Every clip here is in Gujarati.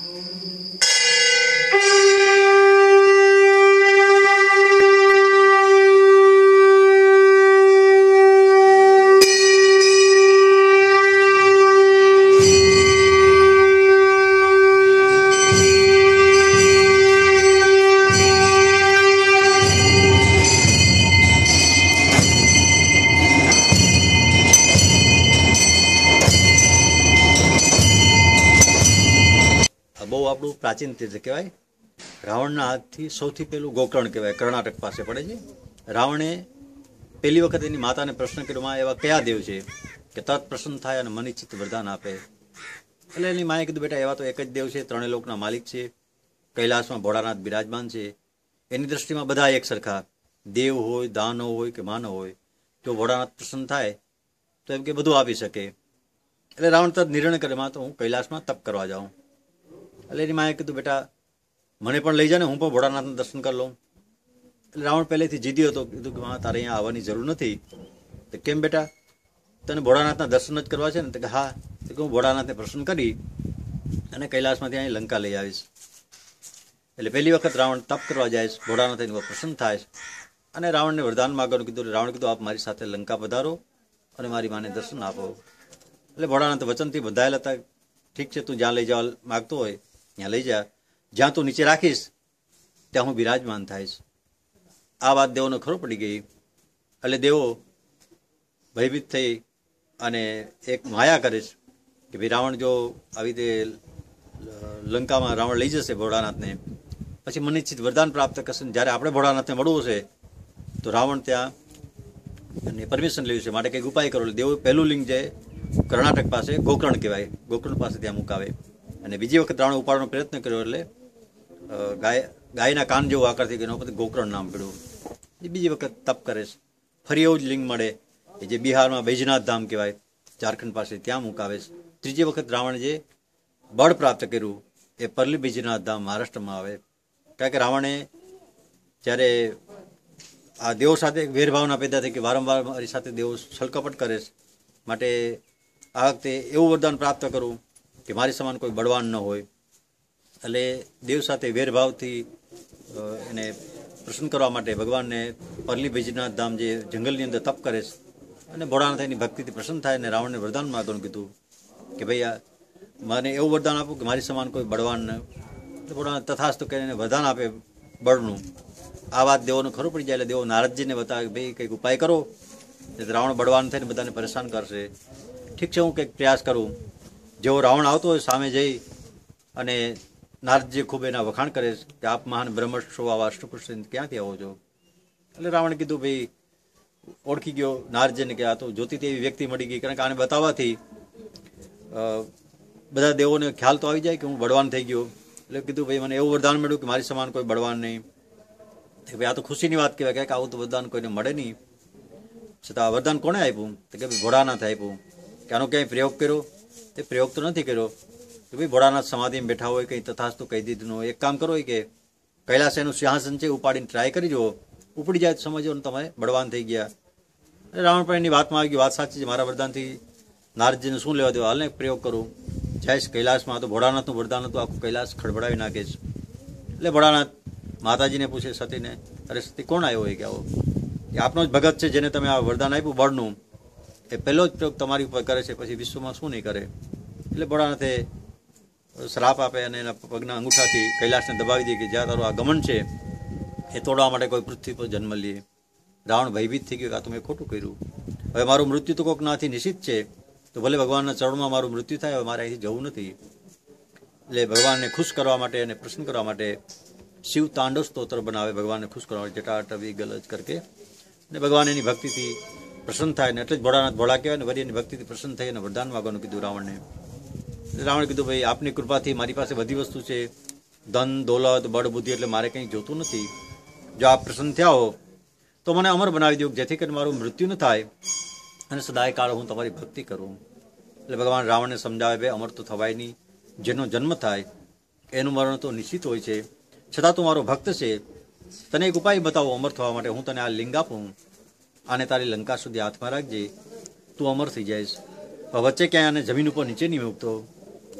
આ બહુ આપણું પ્રાચીન તીર્થ કહેવાય. રાવણના હાથથી સૌથી પહેલું ગોકર્ણ કહેવાય, કર્ણાટક પાસે પડે છે. રાવણે પહેલી વખત એની માતાને પ્રશ્ન કર્યો, માં, એવા કયા દેવ છે કે તત પ્રસન્ન થાય અને મનિચિત વરદાન આપે? એટલે એની માએ કીધું, બેટા, એવા તો એક જ દેવ છે, ત્રણેય લોકના માલિક છે. કૈલાસમાં ભોળાનાથ બિરાજમાન છે. એની દ્રષ્ટિમાં બધા એક સરખા. દેવ હોય, દાનવ હોય કે માનવ હોય. જો ભોળાનાથ પ્રસન્ન થાય, તો એમ કે બધું આપી શકે. એટલે રાવણ તરત નિર્ણય કરે, માં, તો હું કૈલાસમાં તપ કરવા જાઉં. એટલે એની માએ કીધું, બેટા, મને પણ લઈ જા ને હું પણ ભોળાનાથના દર્શન કરી લઉં. એટલે રાવણ પહેલેથી જીદ્યો હતો, કીધું કે, માં, તારે અહીંયા આવવાની જરૂર નથી. તો કેમ બેટા? તને ભોળાનાથના દર્શન જ કરવા છે ને? તો કે, હા. તો કે, હું ભોળાનાથને પ્રસન્ન કરી અને કૈલાસમાંથી અહીં લંકા લઈ આવીશ. એટલે પહેલી વખત રાવણ તપ કરવા જાય છે, ભોળાનાથ એની પ્રસન્ન થાય અને રાવણને વરદાન માગવાનું કીધું રાવણ કીધું, આપ મારી સાથે લંકા પધારો અને મારી માને દર્શન આપો. એટલે ભોળાનાથ વચનથી બંધાયેલા હતા ઠીક છે, તું જ્યાં લઈ જવા માગતો હોય ત્યાં લઈ જા. જ્યાં તું નીચે રાખીશ, ત્યાં હું બિરાજમાન થઈશ. આ વાત દેવોને ખરો પડી ગઈ. એટલે દેવો ભયભીત થઈ અને એક માયા કરે છે કે ભાઈ રાવણ જો આવી રીતે લંકામાં રાવણ લઈ જશે ભોળાનાથને. પછી મનિચ્છિત વરદાન પ્રાપ્ત કરશે. જ્યારે આપણે ભોળાનાથને મળવું છે તો રાવણ ત્યાં અને પરમિશન લેવું છે. માટે કંઈક ઉપાય કરો. દેવું પહેલું લિંગ છે કર્ણાટક પાસે ગોકર્ણ કહેવાય. ગોકર્ણ પાસે ત્યાં મુકાવે. અને બીજી વખત રાવણ ઉપાડવાનો પ્રયત્ન કર્યો એટલે ગાય, ગાયના કાન જેવું આકાર થઈ ગયો પછી ગોકરણ નામ પડ્યું. એ બીજી વખત તપ કરે છે. ફરી એવું જ લિંગ મળે, એ જે બિહારમાં બૈજનાથ ધામ કહેવાય, ઝારખંડ પાસે ત્યાં મુકાવે છે. ત્રીજી વખત રાવણ જે બળ પ્રાપ્ત કર્યું, એ પરલી બૈજનાથ ધામ મહારાષ્ટ્રમાં આવે. કારણ કે રાવણે જ્યારે આ દેવો સાથે વેરભાવના પેદા થઈ કે વારંવાર મારી સાથે દેવો છલકપટ કરે છે, માટે આ વખતે એવું વરદાન પ્રાપ્ત કરું કે મારી સમાન કોઈ બળવાન ન હોય. એટલે દેવ સાથે વેરભાવથી એને પ્રસન્ન કરવા માટે ભગવાનને પરલી બૈજનાથ ધામ જે જંગલની અંદર તપ કરે છે, અને ભોળાનાથ એની ભક્તિથી પ્રસન્ન થાય અને રાવણને વરદાન માગવાનું કીધું કે ભાઈ મને એવું વરદાન આપો કે મારી સમાન કોઈ બળવાન ભોળાનાથ તથાસ્તુ કરીને વરદાન આપે બળનું. આ વાત દેવોને ખરું પડી જાય એટલે દેવો નારદજીને બતાવે કે ભાઈ કંઈક ઉપાય કરો. રાવણ બળવાન થઈને બધાને પરેશાન કરશે. ઠીક છે, હું કંઈક પ્રયાસ કરું. જેવો રાવણ આવતો હોય સામે જઈ અને નારદજી ખૂબ એના વખાણ કરે છે કે આપ મહાન બ્રહ્મશ છો આવા અષ્ટપુરુષ ક્યાંથી આવો છો? એટલે રાવણ કીધું, ભાઈ, ઓળખી ગયો નારદજીને કે આ તો જોતી એવી વ્યક્તિ મળી ગઈ. કારણ કે આને બતાવવાથી બધા દેવોને ખ્યાલ તો આવી જાય કે હું બળવાન થઈ ગયો. એટલે કીધું, ભાઈ, મને એવું વરદાન મળ્યું કે મારી સમાન કોઈ બળવાન નહીં. ભાઈ, આ તો ખુશીની વાત કહેવાય કે આવું તો વરદાન કોઈને મળે નહીં. છતાં આ વરદાન કોણે આપ્યું? તો કે ભાઈ, ઘોડાનાથે આપ્યું. કે આનો ક્યાંય પ્રયોગ કર્યો? તે પ્રયોગ તો નથી કર્યો. કે ભાઈ ભોળાનાથ સમાધિમાં બેઠા હોય, કંઈ તથાસ્તુ કહી દીધું એક કામ કરો કે કૈલાસ એનું સિંહાસન છે ઉપાડીને ટ્રાય કરી જુઓ. ઉપડી જાય સમજો ને તમે, બળવાન થઈ ગયા. એટલે રાવણ પણ એની વાતમાં આવી ગઈ વાત સાચી છે, મારા વરદાનથી નારદજીને શું લેવા દેવા? હાલને પ્રયોગ કરું. જઈશ કૈલાસમાં તો ભોળાનાથનું વરદાન હતું, આખું કૈલાસ ખડબડાવી નાખે છે. એટલે ભોળાનાથ માતાજીને પૂછે, સતીને, અરે સતી, કોણ આવ્યો? હોય કે, આવો. એ આપનો જ ભગત છે જેને તમે આ વરદાન આપ્યું, બળનું. એ પહેલો જ પ્રયોગ તમારી ઉપર કરે છે, પછી વિશ્વમાં શું નહીં કરે? એટલે ભોળાનાથે શ્રાપ આપે અને એના પગના અંગૂઠાથી કૈલાસને દબાવી દે કે જ્યાં તારું આ ગમન છે, એ તોડવા માટે કોઈ પૃથ્વી પર જન્મ લે. રાવણ ભયભીત થઈ ગયો કે આ તો મેં ખોટું કર્યું. હવે મારું મૃત્યુ તો કોઈક નાથી નિશ્ચિત છે, તો ભલે ભગવાનના ચરણમાં મારું મૃત્યુ થાય, હવે મારે અહીંથી જવું નથી. એટલે ભગવાનને ખુશ કરવા માટે અને પ્રસન્ન કરવા માટે શિવ તાંડવ સ્તોત્ર બનાવે, ભગવાનને ખુશ કરવા માટે જટાટવી ગલજ કરકે. અને ભગવાન એની ભક્તિથી પ્રસન્ન થાય ને એટલે જ ભોળાનાથ ભોળા કહેવાય ને, વળી એની ભક્તિથી પ્રસન્ન થઈ અને વરદાન માગવાનું કીધું રાવણને. રાવણે કીધું, ભાઈ, આપની કૃપાથી મારી પાસે બધી વસ્તુ છે. ધન, દોલત, બળ, બુદ્ધિ એટલે મારે કંઈ જોતું નથી. જો આપ પ્રસન્ન થયા હો, તો મને અમર બનાવી દો જેથી કરીને મારું મૃત્યુ ન થાય. અને સદાય કાળ હું તમારી ભક્તિ કરું. એટલે ભગવાન રાવણને સમજાવે, ભાઈ, અમર તો થવાય નહીં. જેનો જન્મ થાય, એનું મરણ તો નિશ્ચિત હોય છે. છતાં તું મારો ભક્ત છે. તને એક ઉપાય બતાવો, અમર થવા માટે. હું તને આ લિંગ આપું. આને તારી લંકા સુધી હાથમાં રાખજે. તું અમર થઈ જઈશ. વચ્ચે ક્યાંય આને જમીન ઉપર નીચે નહીં મૂકતો.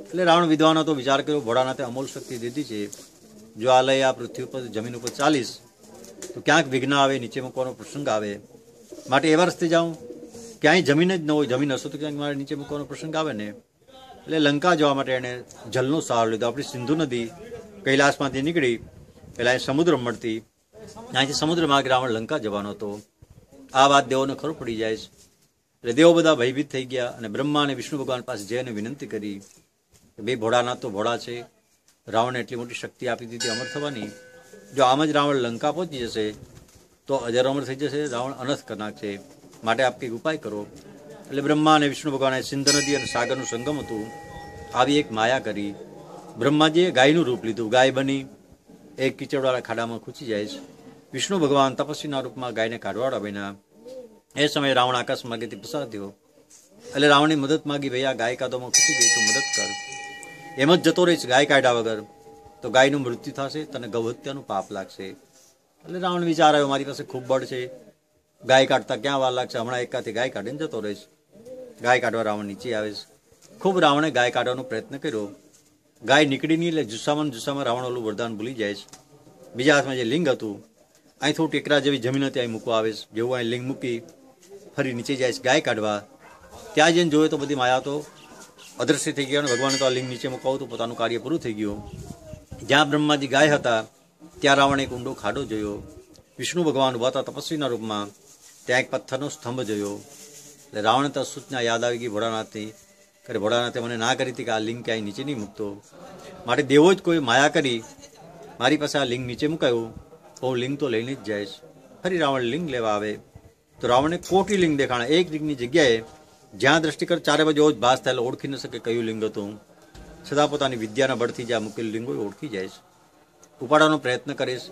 એટલે રાવણ વિદ્વાનો તો વિચાર કર્યો, ભોળાનાથે અમોલ શક્તિ દીધી છે. જો આ લઈ આ પૃથ્વી ઉપર જમીન ઉપર ચાલીશ, તો ક્યાંક વિઘ્ન આવે, નીચે મૂકવાનો પ્રસંગ આવે. માટે એવા રસ્તે જાઉં. ક્યાંય જમીન જ ન હોય, જમીન હશે તો ક્યાંક મારે નીચે મૂકવાનો પ્રસંગ આવે ને. એટલે લંકા જવા માટે એણે જલનો સહારો લીધો. આપણી સિંધુ નદી કૈલાસમાંથી નીકળી. પહેલાં એ સમુદ્ર મળતી. ત્યાંથી સમુદ્ર માર્ગે રાવણ લંકા જવાનો હતો. આ વાત દેવોને ખરું પડી જાય છે. એટલે દેવો બધા ભયભીત થઈ ગયા અને બ્રહ્મા અને વિષ્ણુ ભગવાન પાસે જઈને વિનંતી કરી કે બે ભોળાનાથ તો ભોળા છે. રાવણે એટલી મોટી શક્તિ આપી દીધી, અમર થવાની. જો આમ જ રાવણ લંકા પહોંચી જશે, તો અજર અમર થઈ જશે, રાવણ અનર્થ કરી નાખશે. માટે આપ કંઈક ઉપાય કરો. એટલે બ્રહ્મા અને વિષ્ણુ ભગવાને સિંધ નદી અને સાગરનું સંગમ હતું. આવી એક માયા કરી. બ્રહ્માજીએ ગાયનું રૂપ લીધું. ગાય બની. એક કીચડવાળા ખાડામાં ખૂચી જાય છે. વિષ્ણુ ભગવાન તપસ્વીના રૂપમાં ગાયને કાઢવાડા બન્યા એ સમયે રાવણ આકાશ ગેથી પસાર થયો એટલે રાવણની મદદ માગી આ ગાય કાદોમાં ખસી ગઈ, તો મદદ કર. એમ જ જતો રહીશ ગાય કાઢ્યા વગર. તો ગાયનું મૃત્યુ થશે, તને ગૌહત્યાનું પાપ લાગશે. એટલે રાવણ વિચાર આવ્યો, મારી પાસે ખૂબ બળ છે. ગાય કાઢતા ક્યાં વાર લાગશે? હમણાં એકાથી ગાય કાઢીને જતો રહીશ. ગાય કાઢવા રાવણ નીચે આવે ખૂબ રાવણે ગાય કાઢવાનો પ્રયત્ન કર્યો. ગાય નીકળી નહીં, એટલે જુસ્સામાં જુસ્સામાં રાવણ ઓલું વરદાન ભૂલી જાય છે. બીજા હાથમાં જે લિંગ હતું અહીં થોડું ટેકરા જેવી જમીન હતી અહીં મૂકવા આવે છે. જેવું અહીં લિંગ મૂકી ફરી નીચે જાય છે, ગાય કાઢવા. ત્યાં જઈને જોયો તો બધી માયા તો અદ્રશ્ય થઈ ગયા અને ભગવાને તો આ લિંગ નીચે મૂકાવું તો પોતાનું કાર્ય પૂરું થઈ ગયું. જ્યાં બ્રહ્માજી ગાય હતા, ત્યાં રાવણે એક ઊંડો ખાડો જોયો. વિષ્ણુ ભગવાન ઊભા હતા તપસ્વીના રૂપમાં. ત્યાં એક પથ્થરનો સ્તંભ જોયો. એટલે રાવણે તો સૂચના યાદ આવી ગઈ ભોળાનાથની કરે ભોળાનાથે મને ના કરી હતી કે આ લિંગ ક્યાંય નીચે નહીં મૂકતો. માટે દેવો જ કોઈ માયા કરી. મારી પાસે આ લિંગ નીચે મુકાયું. હું લિંગ તો લઈને જ જઈશ ફરી રાવણ લિંગ લેવા આવે. તો રાવણે કોટી લિંગ દેખાણા. એક લિંગની જગ્યાએ જ્યાં દ્રષ્ટિ ચારે બાજુ જ ભાસ થયેલો, ઓળખી ન શકે કયું લિંગ હતું. સદા પોતાની વિદ્યાના બળથી જ્યાં મૂકેલું લિંગ હોય, ઓળખી જઈશ ઉપાડવાનો પ્રયત્ન કરીશ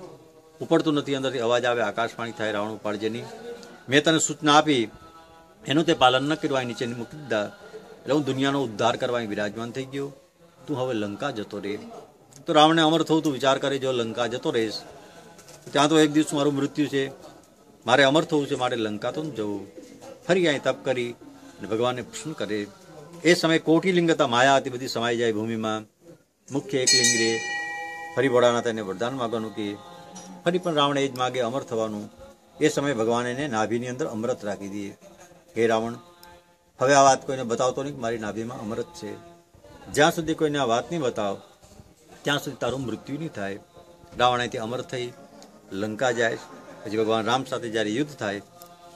ઉપડતું નથી, અંદરથી અવાજ આવે, આકાશવાણી થાય, રાવણ ઉપાડજે મેં તને સૂચના આપી. એનું તે પાલન ન કરવા નીચેની નીચે મૂકી દીધા. એટલે હું દુનિયાનો ઉદ્ધાર કરવા વિરાજમાન થઈ ગયો. તું હવે લંકા જતો રહે. તો રાવણે અમર થવું તું વિચાર કરે, જો લંકા જતો રહીશ ત્યાં તો એક દિવસ મારું મૃત્યુ છે. મારે અમર થવું છે, મારે લંકા તો જવું. ફરી અહીં તપ કરી અને ભગવાનને પ્રશ્ન કરે. એ સમયે કોટિલિંગ હતા, માયા હતી, બધી સમાઈ જાય ભૂમિમાં. મુખ્ય એક લિંગ રે ફરી વડાના એને વરદાન માગવાનું કે, ફરી પણ રાવણ એ જ માગે અમર થવાનું. એ સમયે ભગવાન એને નાભીની અંદર અમૃત રાખી દઈએ હે રાવણ, હવે આ વાત કોઈને બતાવતો નહીં મારી નાભીમાં અમૃત છે. જ્યાં સુધી કોઈને આ વાત નહીં બતાવ, ત્યાં સુધી તારું મૃત્યુ નહીં થાય. રાવણ અહીંથી અમર થઈ. લંકા જાય, પછી ભગવાન રામ સાથે જ્યારે યુદ્ધ થાય,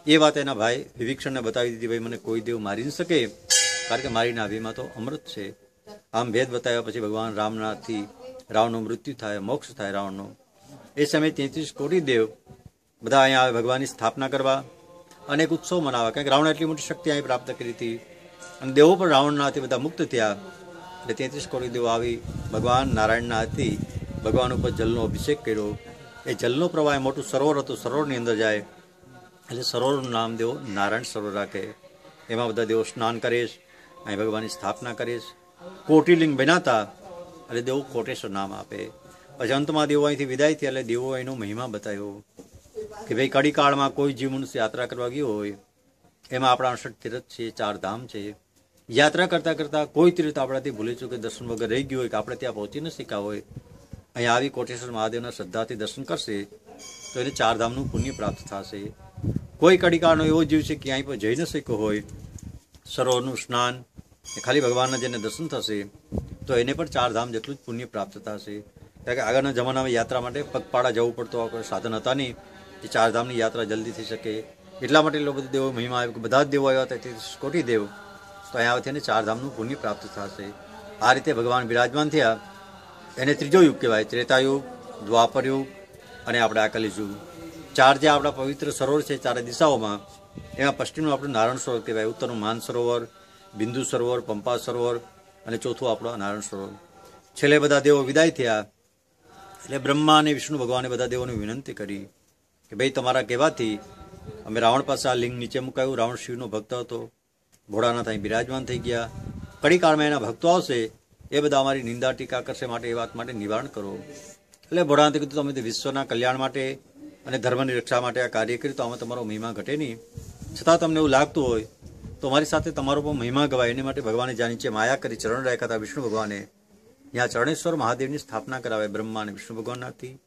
એ વાત એના ભાઈ વિભીક્ષણને બતાવી દીધી, ભાઈ, મને કોઈ દેવ મારી ન શકે, કારણ કે મારી નાભીમાં તો અમૃત છે. આમ ભેદ બતાવ્યા પછી ભગવાન રામનાથથી રાવણનું મૃત્યુ થાય, મોક્ષ થાય રાવણનો. એ સમયે તેત્રીસ કોટી દેવ બધા અહીંયા આવે, ભગવાનની સ્થાપના કરવા, અને એક ઉત્સવ મનાવવા, કારણ કે રાવણ એટલી મોટી શક્તિ અહીં પ્રાપ્ત કરી હતી. અને દેવો પણ રાવણનાથી બધા મુક્ત થયા. એટલે તેત્રીસ કોટી દેવો આવી ભગવાન નારાયણના હાથથી ભગવાન ઉપર જલનો અભિષેક કર્યો. એ જલનો પ્રવાહ એ મોટું સરોવર હતું. સરોવરની અંદર જાય. એટલે સરોવરનું નામ દેવો નારાયણ સરોવર રાખે. એમાં બધા દેવો સ્નાન કરીશ અહીં ભગવાનની સ્થાપના કરીશ કોટિલિંગ બનાતા એટલે દેવો કોટેશ્વર નામ આપે. પછી અંતમાં દેવો અહીંથી વિદાય થયા એટલે દેવો એનો મહિમા બતાવ્યો કે ભાઈ કડીકાળમાં કોઈ જીવ મનુષ્ય યાત્રા કરવા ગયો હોય, એમાં આપણા અણસઠ તીર્થ છે, ચાર ધામ છે. યાત્રા કરતાં કરતાં કોઈ તીર્થ આપણાથી ભૂલી ચૂકે દર્શન વગર રહી ગયું હોય કે આપણે ત્યાં પહોંચી ન શીખ્યા હોય અહીંયા આવી કોટેશ્વર મહાદેવના શ્રદ્ધાથી દર્શન કરશે તો એને ચાર ધામનું પુણ્ય પ્રાપ્ત થશે. કોઈ કડીકાળનો એવો જીવ છે કે અહીં પર જઈ ન શક્યો હોય, સરોવરનું સ્નાન ખાલી ભગવાનના જેને દર્શન થશે, તો એને પણ ચાર ધામ જેટલું જ પુણ્ય પ્રાપ્ત થશે. કારણ કે આગળના જમાનામાં યાત્રા માટે પગપાળા જવું પડતું કોઈ સાધન હતા નહીં કે ચાર ધામની યાત્રા જલ્દી થઈ શકે. એટલા માટે એટલો બધો દેવો મહિમા આવ્યો બધા જ દેવો આવ્યા હતા તે કોટી દેવ, તો અહીંયા આવતી એને ચાર ધામનું પુણ્ય પ્રાપ્ત થશે. આ રીતે ભગવાન બિરાજમાન થયા. એને ત્રીજો યુગ કહેવાય. ત્રેતાયુગ દ્વાપર યુગ અને આપણે આ કલિયુગ ચાર જે આપણા પવિત્ર સરોવર છે, ચારે દિશાઓમાં, એમાં પશ્ચિમનું આપણું નારાયણ સરોવર કહેવાય. ઉત્તરનું માન સરોવર, બિંદુ સરોવર, પંપા સરોવર અને ચોથું આપણો નારાયણ સરોવર. છેલ્લે બધા દેવો વિદાય થયા. એટલે બ્રહ્મા અને વિષ્ણુ ભગવાને બધા દેવોને વિનંતી કરી કે ભાઈ તમારા કહેવાથી અમે રાવણ પાસે આ લિંગ નીચે મુકાયું. રાવણ શિવનો ભક્ત હતો. ભોળાનાથ અહીં બિરાજમાન થઈ ગયા. કડીકાળમાં એના ભક્તો આવશે. એ બધા અમારી નિંદા ટીકા કરશે માટે, એ વાત માટે નિવારણ કરો. એટલે ભોળાનાથે કીધું, તમે વિશ્વના કલ્યાણ માટે અને ધર્મની રક્ષા માટે આ કાર્ય કર્યું, તો આમાં તમારો મહિમા ઘટે નહીં. છતાં તમને એવું લાગતું હોય, તો મારી સાથે તમારો પણ મહિમા ગવાય. એની માટે ભગવાને જ્યાં નીચે માયા કરી ચરણ રાખ્યા હતા વિષ્ણુ ભગવાને. ત્યાં ચરણેશ્વર મહાદેવની સ્થાપના કરાવે બ્રહ્મા અને વિષ્ણુ ભગવાનનાથી.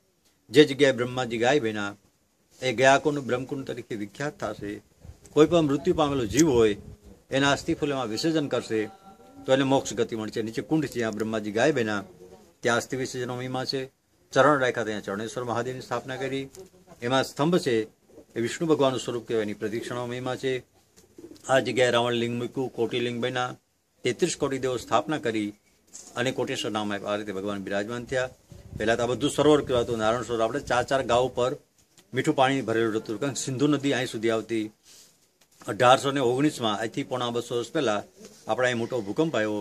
જે જગ્યાએ બ્રહ્માજી ગાય બેના એ ગયાકુંડ બ્રહ્મકુંડ તરીકે વિખ્યાત થશે. કોઈ પણ મૃત્યુ પામેલો જીવ હોય, એના અસ્થિ વિસર્જન કરશે. તો એને મોક્ષ ગતિ મળશે નીચે કુંડ છે, જ્યાં બ્રહ્માજી ગાય બન્યા. ત્યાં અસ્થિ વિસર્જનો મહિમા છે. ચરણ રાખ્યા ત્યાં ચરણેશ્વર મહાદેવની સ્થાપના કરી. એમાં સ્તંભ છે, એ વિષ્ણુ ભગવાનનું સ્વરૂપ કહેવાય, એની પ્રદક્ષિણાનો મહિમા છે. આ જગ્યાએ રાવણ લિંગ મૂક્યું કોટીલિંગ બન્યા. તેત્રીસ કોટી દેવો સ્થાપના કરી અને કોટેશ્વર નામ આ રીતે ભગવાન બિરાજમાન થયા. પહેલાં તો આ બધું સરોવર કહેવાતું, નારાયણ સરોવર આપણે ચાર ચાર ગાઉ પર મીઠું પાણી ભરેલું હતું. કારણ સિંધુ નદી અહીં સુધી આવતી. અઢારસો ને ઓગણીસમાં અહીંથી પોણા બસો વર્ષ પહેલાં આપણે અહીં મોટો ભૂકંપ આવ્યો.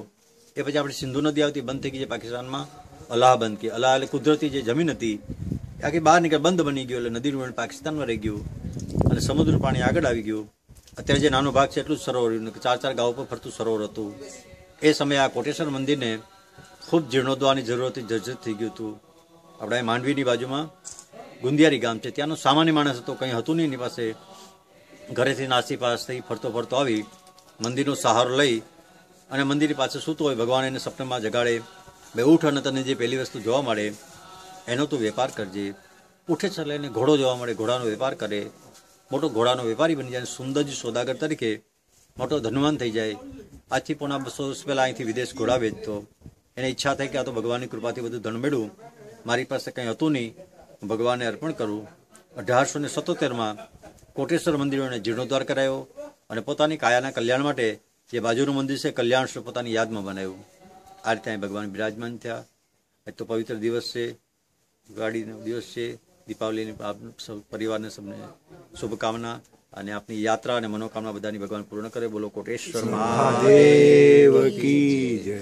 એ પછી આપણી સિંધુ નદી આવતી બંધ થઈ ગઈ છે પાકિસ્તાનમાં. અલાહ બંધ કે અલાહ એટલે કુદરતી જે જમીન હતી, એ આખી બહાર નીકળે, બંધ બની ગયું એટલે નદીનું વહેણ પાકિસ્તાનમાં રહી ગયું અને સમુદ્ર પાણી આગળ આવી ગયું. અત્યારે જે નાનો ભાગ છે એટલું જ સરોવર ચાર ચાર ગાંવ પર ફરતું સરોવર હતું. એ સમયે આ કોટેશ્વર મંદિરને ખૂબ જીર્ણોદ્વારની જરૂરથી હતી થઈ ગયું હતું. આપણે માંડવીની બાજુમાં ગુંદિયારી ગામ છે. ત્યાંનો સામાન્ય માણસ હતો, કંઈ હતું નહીં એની પાસે. ઘરેથી નાસી પાસ થઈ ફરતો ફરતો આવી, મંદિરનો સહારો લઈ અને મંદિરની પાસે સૂતો હોય, ભગવાન એને સપનામાં જગાડે, બે ઉઠ અને તને જે પહેલી વસ્તુ જોવા મળે, એનો તું વેપાર કરજે. ઉઠે ચાલે એને ઘોડો જોવા મળે, ઘોડાનો વેપાર કરે. મોટો ઘોડાનો વેપારી બની જાય, સુંદરજી સોદાગર તરીકે મોટો ધનવાન થઈ જાય. આજથી પોણા બસો વર્ષ પહેલાં અહીંથી વિદેશ ઘોડા વેચતો. એને ઈચ્છા થઈ કે આ તો ભગવાનની કૃપાથી બધું ધન મેળવું. મારી પાસે કંઈ હતું નહીં. ભગવાનને અર્પણ કરું. અઢારસો ને સત્તોતેરમાં કોટેશ્વર મંદિરોને જીર્ણોદ્ધાર કરાયો અને પોતાની કાયાના કલ્યાણ માટે જે બાજુનું મંદિર છે, કલ્યાણ પોતાની યાદમાં બનાવ્યું. આ રીતે અહીં ભગવાન બિરાજમાન થયા. આજ તો પવિત્ર દિવસ છે દિવાળીનો દિવસ છે. દીપાવલીની સૌ પરિવારને સૌને શુભકામના અને આપની યાત્રા અને મનોકામના બધાની ભગવાન પૂર્ણ કરે. બોલો કોટેશ્વર મહાદેવ કી જય.